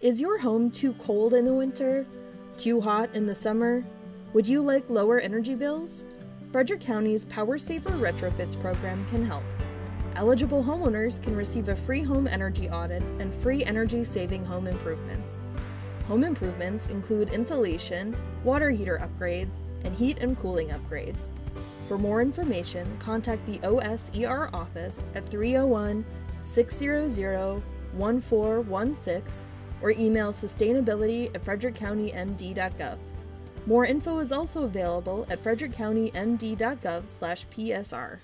Is your home too cold in the winter? Too hot in the summer? Would you like lower energy bills? Frederick County's Power Saver Retrofits program can help. Eligible homeowners can receive a free home energy audit and free energy saving home improvements. Home improvements include insulation, water heater upgrades, and heat and cooling upgrades. For more information, contact the OSER office at 301 600 1416 or email sustainability at frederickcountymd.gov. More info is also available at frederickcountymd.gov/psr.